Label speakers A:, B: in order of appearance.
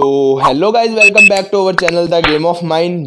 A: तो hello guys welcome back to our channel the game of mind